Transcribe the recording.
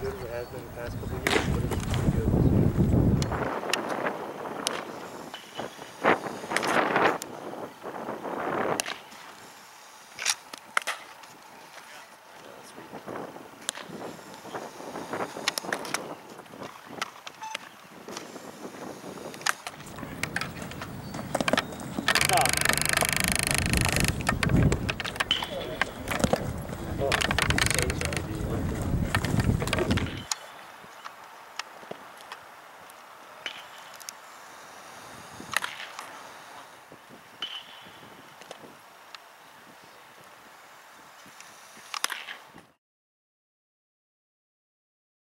good as it has been the past couple of years, but it's pretty good this year. Oh.